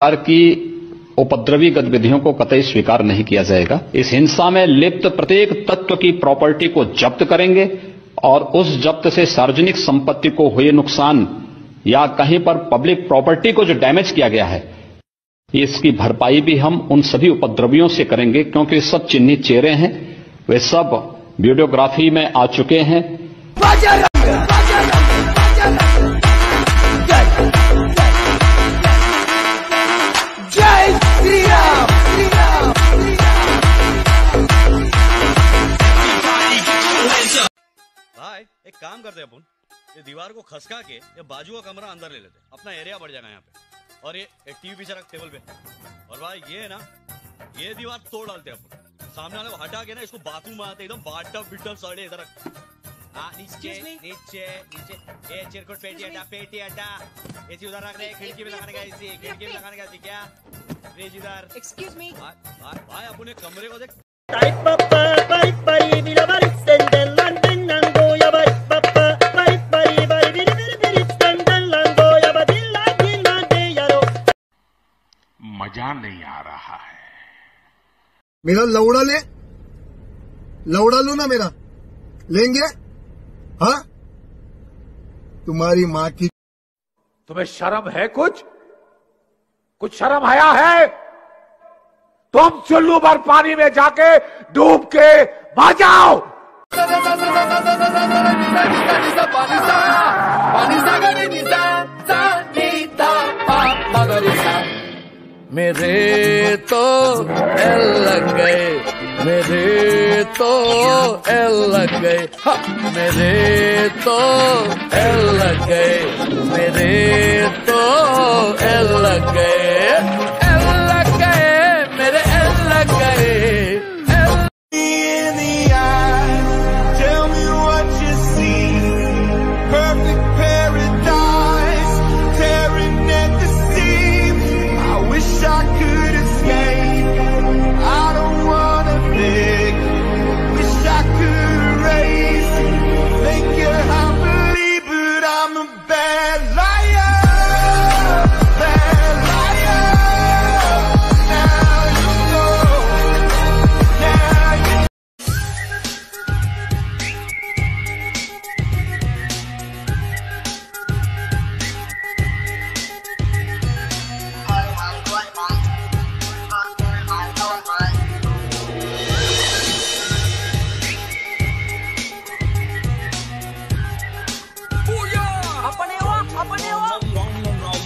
सरकार की उपद्रवी गतिविधियों को कतई स्वीकार नहीं किया जाएगा। इस हिंसा में लिप्त प्रत्येक तत्व की प्रॉपर्टी को जब्त करेंगे और उस जब्त से सार्वजनिक संपत्ति को हुए नुकसान या कहीं पर पब्लिक प्रॉपर्टी को जो डैमेज किया गया है, इसकी भरपाई भी हम उन सभी उपद्रवियों से करेंगे क्योंकि सब चिन्हित चेहरे हैं। वे सब वीडियोग्राफी में आ चुके हैं। भाई एक काम करते हैं अपन ये दीवार को खसका के ये बाजू का कमरा अंदर ले लेते अपना एरिया बढ़ जाएगा यहाँ पे और ये एक टीवी पीछे रख टेबल पे और भाई ये है ना ये दीवार तोड़ डालते हैं अपन सामने वाले को हटा के ना इसको बाथरूम में आते एकदम बाटा बिटल सड़े इधर रख हाँ नीचे नीचे नीचे ये चिरकुट पेटी हटा पेटी हटा एसी उधर रख रहे खिड़की में लगाने का एसी खिड़की में लगाने का एसी क्या फ्रिज इधर. भाई भाई भाई अपने कमरे को देख मज़ा नहीं आ रहा है। मेरा लौड़ा ले। लौड़ा लो ना मेरा। लेंगे? हाँ? तुम्हारी माँ की तुम्हें शर्म है कुछ? कुछ शर्म आया है? तुम चुल्लू भर पानी में जाके डूब के मर जाओ। मेरे तो एल लग गए, मेरे तो लग गए। मेरे तो एल लग गए, मेरे तो एल लग गए।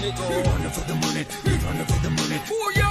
nigga. We running for the money, we running for the money. Booyah!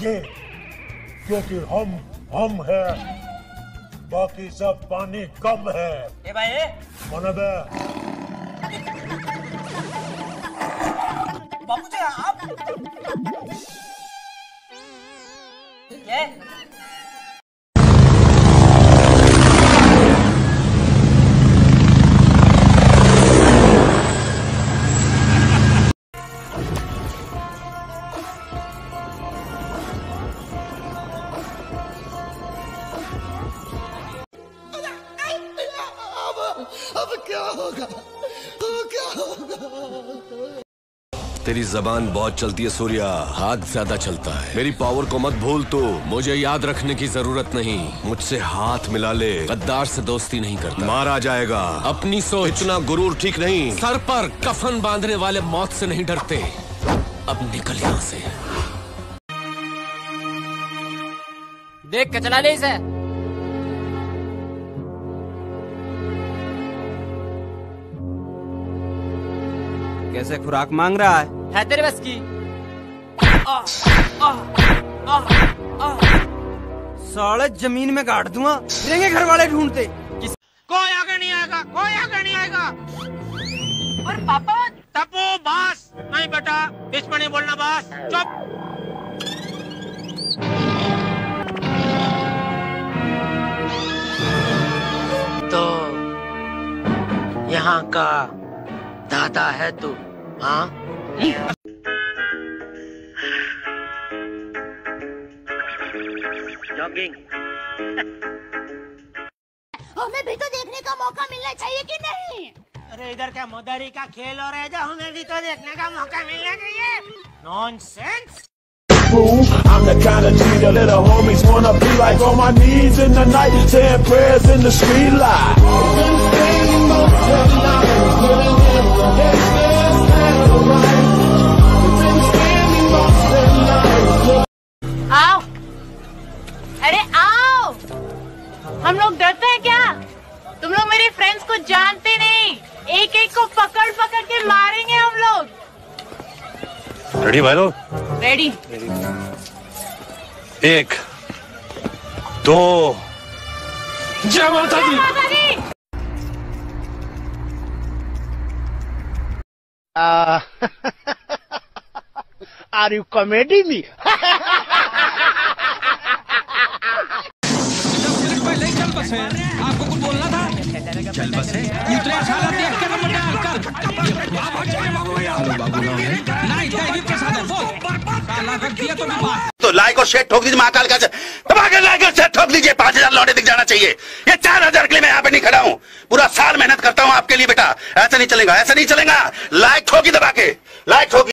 क्योंकि क्योंकि हम हम है। बाकी सब पानी कम है। ए भाई मन बे बाबू आप ये तेरी जबान बहुत चलती है, सूर्या। हाथ ज़्यादा चलता है। मेरी पावर को मत भूल तू। मुझे याद रखने की ज़रूरत नहीं। मुझसे हाथ मिला ले। गद्दार से दोस्ती नहीं करता। मारा जाएगा। अपनी सोच। इतना गुरूर ठीक नहीं। सर पर कफन बांधने वाले मौत से नहीं डरते। अब निकल यहाँ से। देख के ले इसे। कैसे खुराक मांग रहा है? है तेरे बस की। साले ज़मीन में गाड़ दूँगा रहेंगे घर वाले ढूंढते। कोई आगे नहीं आएगा कोई आगे नहीं आएगा। और पापा? टप्पू बस। नहीं बेटा इसमें नहीं बोलना बस। चुप। तो यहाँ का दादा है तू हाँ जॉगिंग हमें भी तो देखने का मौका मिलना चाहिए कि नहीं अरे इधर क्या मदारी का खेल हो रहा है जो हमें भी तो देखने का मौका मिलना चाहिए nonsense I'm the kind of G the little homies wanna be like on my knees in the night, saying prayers in the street light. Friends को जानते नहीं। एक एक को पकड़ पकड़ के मारेंगे हम लोग। रेडी भाई लोग? रेडी एक दो। जय माता दी। आर यू कॉमेडी मी? आपको कुछ बोलना था? चल बसे उतरे साला देख के नंबर डाल कर है नहीं है। बोल। साला रख दिया तो बात तो लाइक और शेयर ठोक दीजिए महाकाल का दबा के लाइक और शेयर ठोक दीजिए पाँच हज़ार लौटे दिख जाना चाहिए। ये चार हज़ार के लिए मैं यहाँ पे नहीं खड़ा हूँ। पूरा साल मेहनत करता हूँ आपके लिए बेटा। ऐसा नहीं चलेगा ऐसा नहीं चलेगा। लाइक ठोकी दबा के लाइक ठोकी।